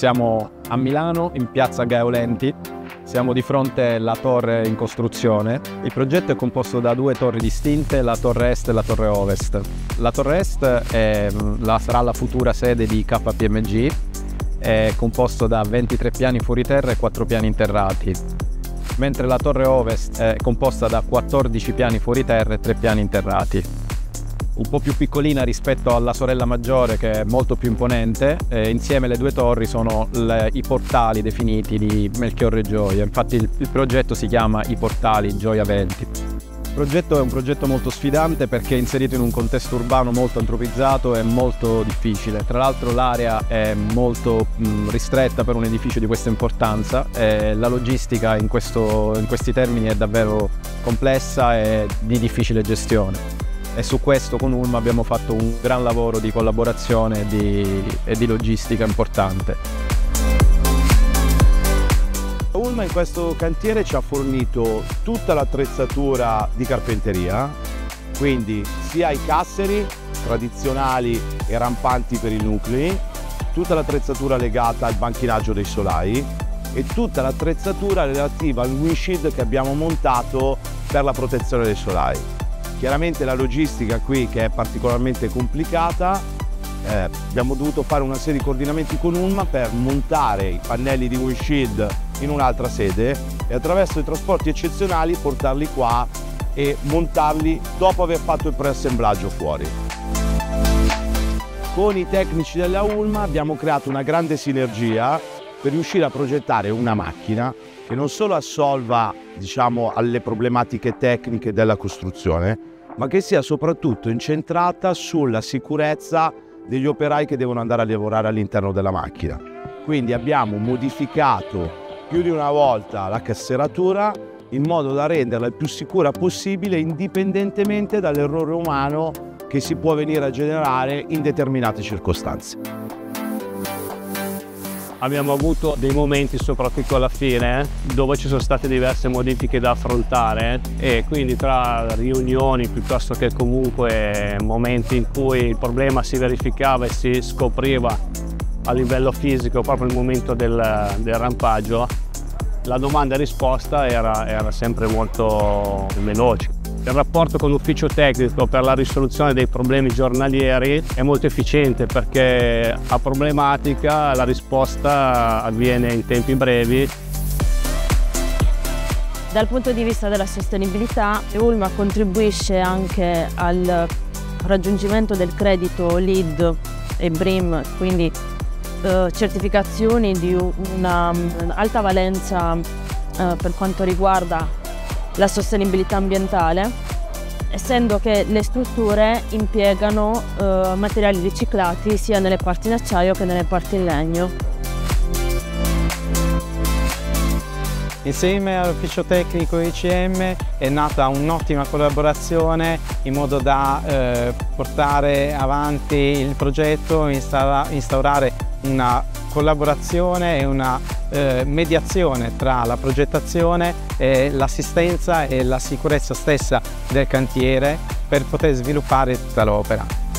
Siamo a Milano, in piazza Gaeolenti, siamo di fronte alla torre in costruzione. Il progetto è composto da due torri distinte, la torre est e la torre ovest. La torre est è, la, sarà la futura sede di KPMG, è composto da 23 piani fuori terra e 4 piani interrati, mentre la torre ovest è composta da 14 piani fuori terra e 3 piani interrati un po' più piccolina rispetto alla sorella maggiore che è molto più imponente. Eh, insieme le due torri sono le, i portali definiti di Melchiorre Gioia, infatti il, il progetto si chiama I Portali Gioia 20. Il progetto è un progetto molto sfidante perché è inserito in un contesto urbano molto antropizzato e molto difficile. Tra l'altro l'area è molto mh, ristretta per un edificio di questa importanza e la logistica in, questo, in questi termini è davvero complessa e di difficile gestione e su questo con Ulma abbiamo fatto un gran lavoro di collaborazione e di, e di logistica importante. Ulma in questo cantiere ci ha fornito tutta l'attrezzatura di carpenteria, quindi sia i casseri tradizionali e rampanti per i nuclei, tutta l'attrezzatura legata al banchinaggio dei solai e tutta l'attrezzatura relativa al windshield che abbiamo montato per la protezione dei solai. Chiaramente la logistica qui che è particolarmente complicata, eh, abbiamo dovuto fare una serie di coordinamenti con ULMA per montare i pannelli di windshield in un'altra sede e attraverso i trasporti eccezionali portarli qua e montarli dopo aver fatto il preassemblaggio fuori. Con i tecnici della ULMA abbiamo creato una grande sinergia per riuscire a progettare una macchina che non solo assolva diciamo, alle problematiche tecniche della costruzione, ma che sia soprattutto incentrata sulla sicurezza degli operai che devono andare a lavorare all'interno della macchina. Quindi abbiamo modificato più di una volta la casseratura in modo da renderla il più sicura possibile indipendentemente dall'errore umano che si può venire a generare in determinate circostanze. Abbiamo avuto dei momenti, soprattutto alla fine, dove ci sono state diverse modifiche da affrontare e quindi tra riunioni piuttosto che comunque momenti in cui il problema si verificava e si scopriva a livello fisico proprio il momento del, del rampaggio, la domanda e risposta era, era sempre molto veloce. Il rapporto con l'ufficio tecnico per la risoluzione dei problemi giornalieri è molto efficiente perché a problematica la risposta avviene in tempi brevi. Dal punto di vista della sostenibilità, Ulma contribuisce anche al raggiungimento del credito LEED e BRIM, quindi eh, certificazioni di un'alta um, valenza eh, per quanto riguarda la sostenibilità ambientale, essendo che le strutture impiegano eh, materiali riciclati sia nelle parti in acciaio che nelle parti in legno. Insieme all'ufficio tecnico ICM è nata un'ottima collaborazione in modo da eh, portare avanti il progetto, instaurare una collaborazione e una eh, mediazione tra la progettazione, l'assistenza e la sicurezza stessa del cantiere per poter sviluppare tutta l'opera.